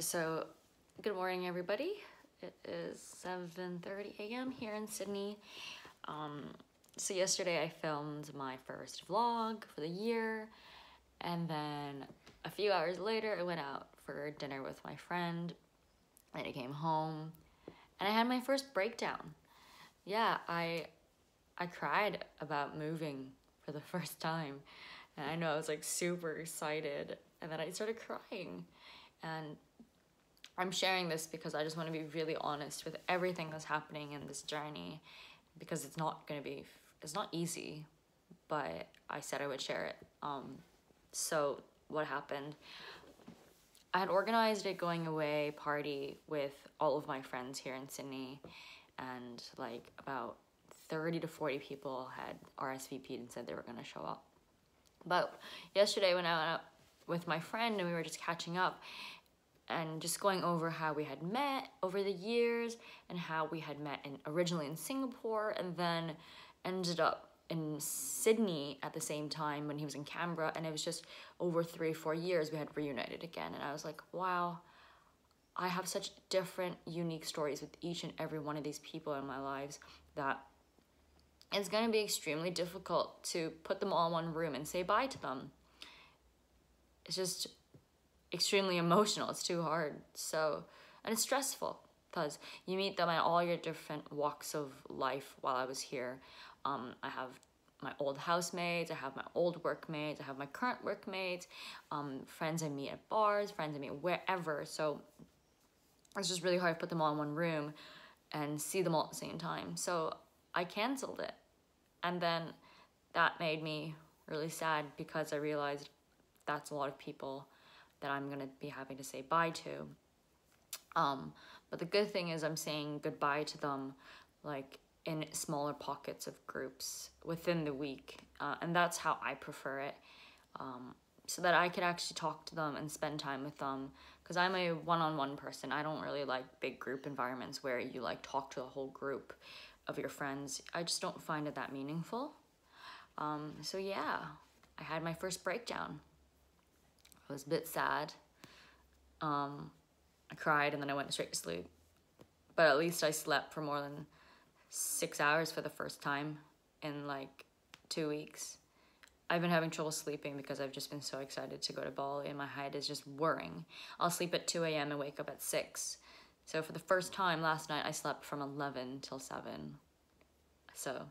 So, good morning, everybody. It is 7:30 a.m. here in Sydney. Um, so yesterday I filmed my first vlog for the year, and then a few hours later I went out for dinner with my friend, and I came home, and I had my first breakdown. Yeah, I I cried about moving for the first time, and I know I was like super excited, and then I started crying, and I'm sharing this because I just want to be really honest with everything that's happening in this journey because it's not going to be it's not easy but I said I would share it. Um so what happened? I had organized a going away party with all of my friends here in Sydney and like about 30 to 40 people had RSVP'd and said they were going to show up. But yesterday when I went out with my friend and we were just catching up and just going over how we had met over the years and how we had met in originally in Singapore and then ended up in Sydney at the same time when he was in Canberra. And it was just over three four years we had reunited again. And I was like wow I have such different unique stories with each and every one of these people in my lives that it's going to be extremely difficult to put them all in one room and say bye to them. It's just extremely emotional. It's too hard. So, and it's stressful because you meet them at all your different walks of life while I was here. Um, I have my old housemates, I have my old workmates, I have my current workmates, um, friends I meet at bars, friends I meet wherever. So it's just really hard to put them all in one room and see them all at the same time. So I canceled it. And then that made me really sad because I realized that's a lot of people that I'm gonna be having to say bye to. Um, but the good thing is I'm saying goodbye to them like in smaller pockets of groups within the week. Uh, and that's how I prefer it. Um, so that I could actually talk to them and spend time with them. Because I'm a one-on-one -on -one person. I don't really like big group environments where you like talk to a whole group of your friends. I just don't find it that meaningful. Um, so yeah, I had my first breakdown. I was a bit sad. Um, I cried and then I went straight to sleep. But at least I slept for more than six hours for the first time in like two weeks. I've been having trouble sleeping because I've just been so excited to go to Bali and my head is just whirring. I'll sleep at 2 a.m. and wake up at 6. So for the first time last night, I slept from 11 till 7. So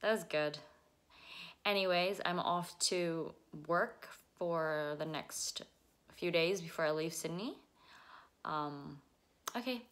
that was good. Anyways, I'm off to work for the next few days before I leave Sydney. Um, okay,